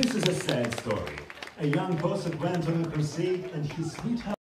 This is a sad story. A young person went on a crusade and his sweetheart